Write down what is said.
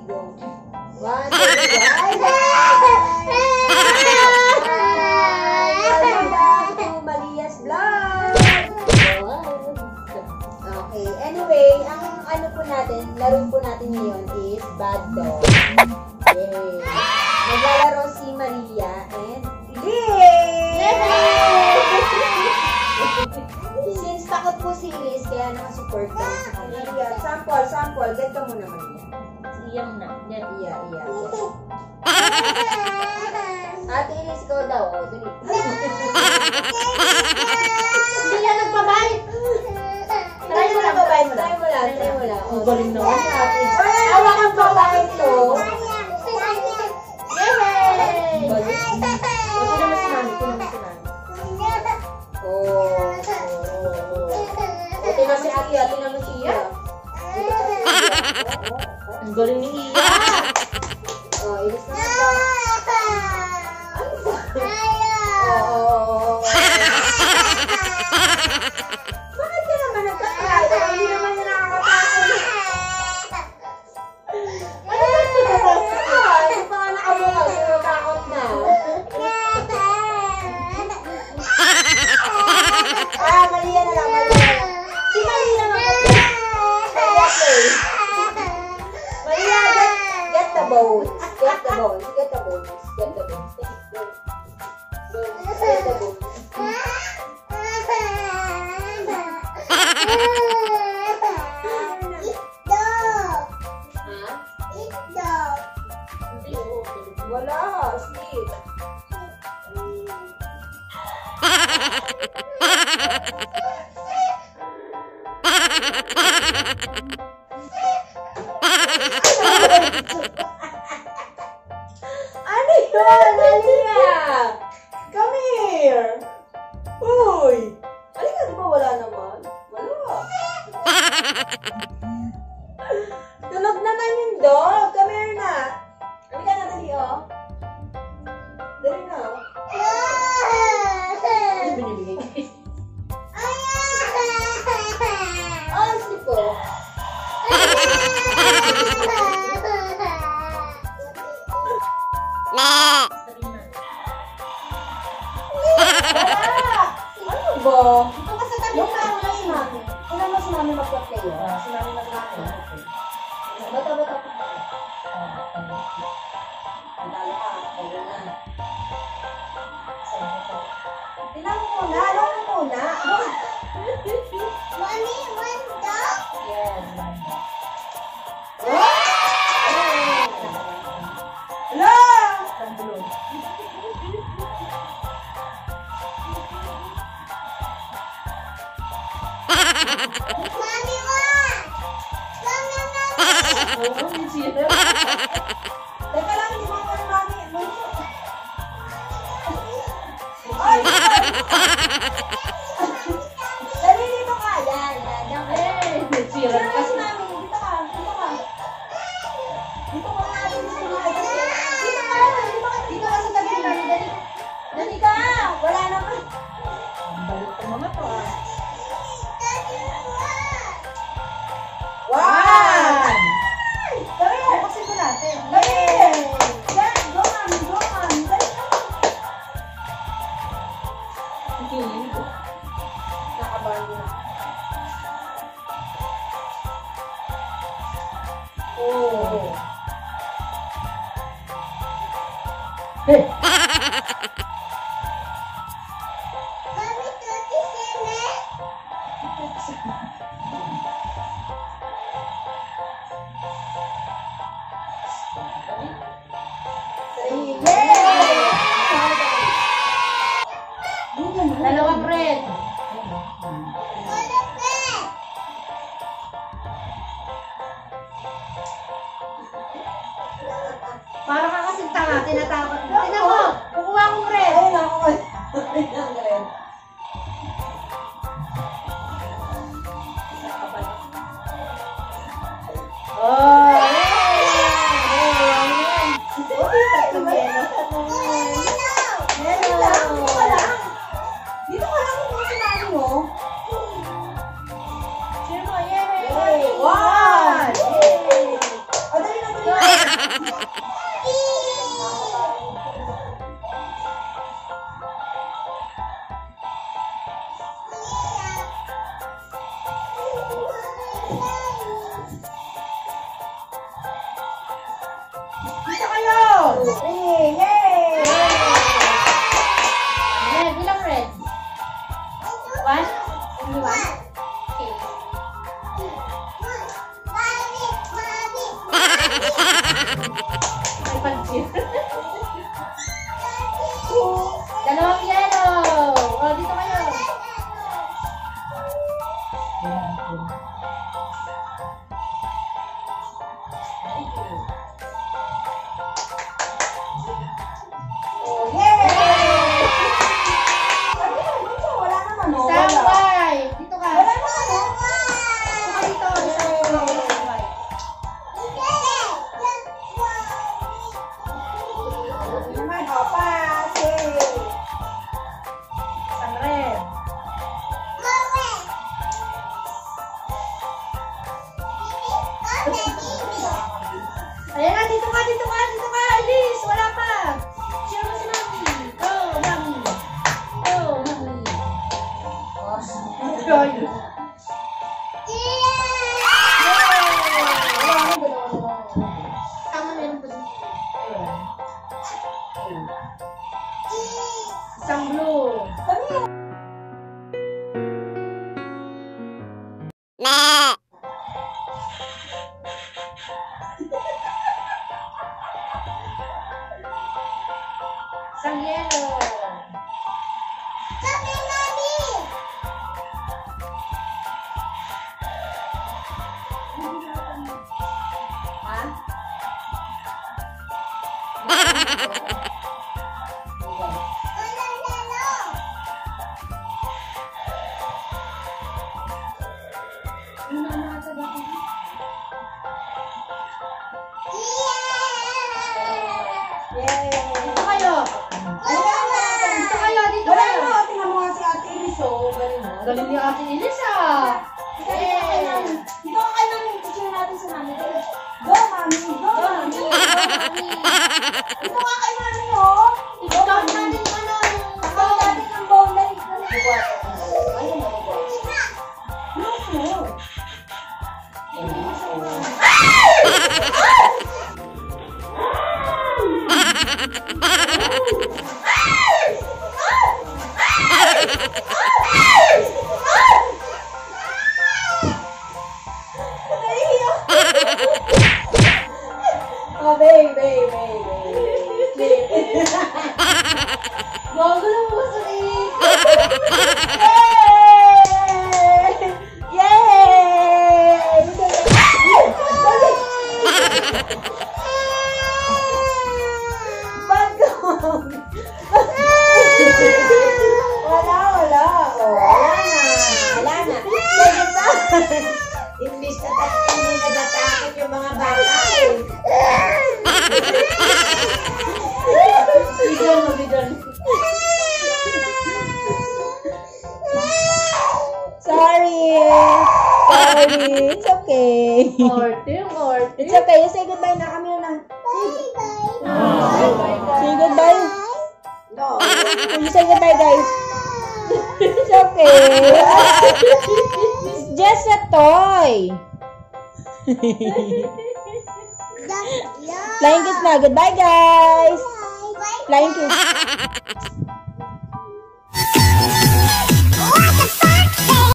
maligo. One, two, one. Maria's. Okay, anyway, ang ano po natin, laro po natin ngayon is bad dog. Yay! Si Maria and Since takot po si Liz, kaya nakasupport ka sa kanya. Sample, sample. Get ka muna, Maria. Iyang na. Yan. Iya, iya. Ate Ilis, ikaw daw. O, dali. Hindi yan nagpabalik. Try mo lang, try mo lang. Try mo lang, try mo lang. Ang galing naman. Ang galing bones. Get the bones. Get the bones. Get the bones. Get the bones. Ha? Hindi, oo. Wala. Sleep. ano 对，真的。Mami. Kailan mo si mami mag-play yun? Si mami mag-play. Bato, bato. Pantalo ka. Oo, sila. Teka lang, hindi mo ako yung! Tinatakot. Tingnan mo, kukuha akong red. Ayun ako. Ayun ang red. Oh! One! Yay! O, dali na, dali na. San Diego. Oh. Galing, oh. Galing ni Ate Elisa. Dito ka kay Mami. Dito ka kay Mami. Picture natin sa Mami. Go, Mami. Go, Mami. Dito ka kay Mami, oh. Go, Mami. natin ano, yung Count natin ang. Ayun, oh, go. Bilis mo. Oh, Sorry. It's okay. Orte, orte. It's okay. You say goodbye na kami na. Say goodbye. No. You say goodbye, guys. It's okay. It's just a toy. Flying kiss na. Goodbye, guys. Flying kiss.